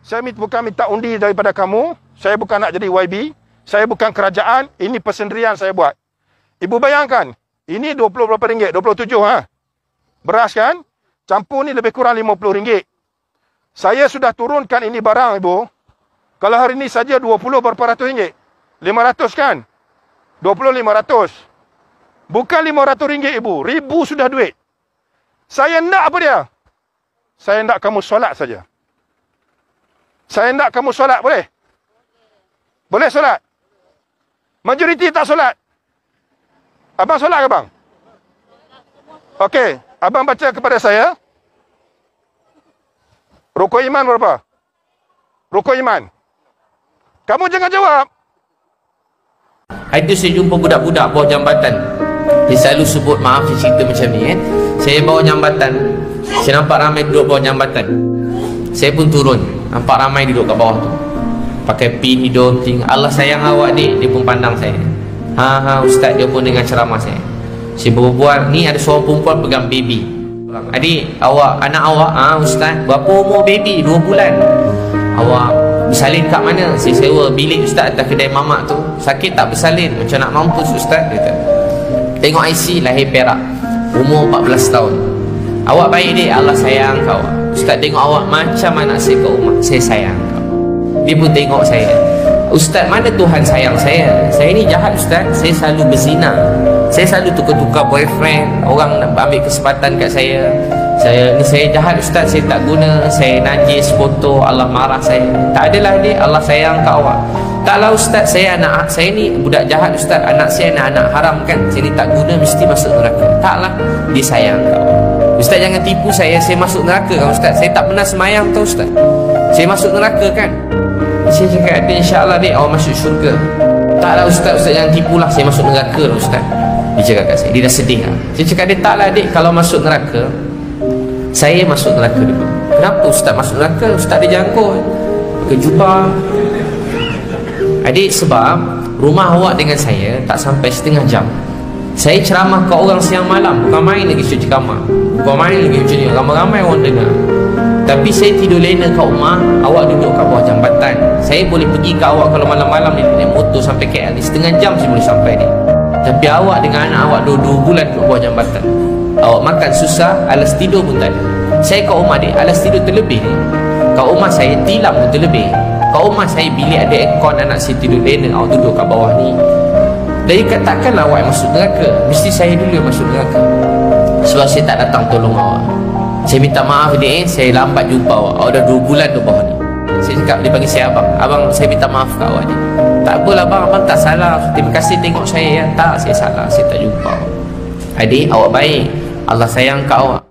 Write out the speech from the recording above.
Saya bukan minta undi daripada kamu. Saya bukan nak jadi YB. Saya bukan kerajaan. Ini persendirian saya buat. Ibu bayangkan. Ini 20 berapa ringgit? 27 ha? Beras kan? Campur ni lebih kurang 50 ringgit. Saya sudah turunkan ini barang ibu. Kalau hari ini saja 20 berapa ratus ringgit? 500 kan? 20 500. Bukan 500 ringgit ibu. Ribu sudah duit. Saya nak apa dia? Saya nak kamu solat saja. Saya nak kamu solat boleh? Boleh solat? Majoriti tak solat? Abang solat ke bang? Okey, abang baca kepada saya. Rukuk iman berapa? Rukuk iman. Kamu jangan jawab. Hari tu saya jumpa budak-budak bawah jambatan. Dia selalu sebut maaf dia cerita macam ni eh. Saya bawah jambatan. Saya nampak ramai duduk bawah jambatan. Saya pun turun. Nampak ramai duduk kat bawah tu. Pakai pin hidung, ting. Allah sayang awak ni. Dia pun pandang saya. Ha ha ustaz dia pun dengan ceramah saya. Saya berbual ni ada seorang perempuan pegang baby. Adik, awak anak awak ah ha, ustaz, berapa umur baby? Dua bulan. Awak bersalin kat mana? Saya sewa bilik ustaz atas kedai mamak tu. Sakit tak bersalin? Macam nak mampus ustaz kata. Tengok IC lahir Perak. Umur 14 tahun. Awak baik dik, Allah sayang kau. Ustaz tengok awak macam anak saya kat rumah. Saya sayang kau. Dia pun tengok saya. Ustaz mana Tuhan sayang saya? Saya ni jahat Ustaz. Saya selalu berzina. Saya selalu tukar-tukar boyfriend. Orang nak ambil kesempatan kat saya. Saya ni saya jahat Ustaz. Saya tak guna. Saya najis foto Allah marah saya. Tak adalah dia. Allah sayang kat awak. Taklah Ustaz. Saya anak Saya ni budak jahat Ustaz. Anak saya anak-anak haram kan? Saya ni tak guna Mesti masuk neraka. Taklah. Dia sayang kat awak Ustaz jangan tipu saya. Saya masuk neraka kan Ustaz. Saya tak pernah semayang tau Ustaz. Saya masuk neraka kan. Saya cakap insyaAllah dia awak masuk syurga. Taklah ustaz, ustaz jangan tipulah. Saya masuk neraka lah ustaz. Dia cakap kat saya, dia dah sedih lah. Saya cakap dia taklah adik Kalau masuk neraka Saya masuk neraka dulu. Kenapa ustaz masuk neraka? Ustaz dia jangkut Ke jubah Adik sebab Rumah awak dengan saya Tak sampai setengah jam Saya ceramah ke orang siang malam Bukan main lagi cuci kamar. Bukan main lagi macam ni Ramai-ramai orang dengar. Tapi saya tidur lena kat rumah Awak duduk kat bawah jambatan. Saya boleh pergi ke awak kalau malam-malam ni Naik motor sampai KL ni. Setengah jam saya boleh sampai ni. Tapi awak dengan anak awak Dua-dua bulan kat bawah jambatan. Awak makan susah Alas tidur pun tak ada. Saya kat rumah dia Alas tidur terlebih. Ni Kat rumah saya tilam pun terlebih. Kat rumah saya bilik ada aircon Anak saya tidur lena. Awak duduk kat bawah ni Jadi katakanlah awak yang masuk neraka Mesti saya dulu yang masuk neraka Sebab saya tak datang tolong awak saya minta maaf ni eh, saya lambat jumpa awak. Awak dah 2 bulan tu bawah ni. Saya cakap dia panggil saya abang. Abang saya minta maaf kat awak ni. Tak apalah abang, abang tak salah. Terima kasih tengok saya ya. Tak, saya salah. Saya tak jumpa awak. Adik, awak baik. Allah sayang kat awak.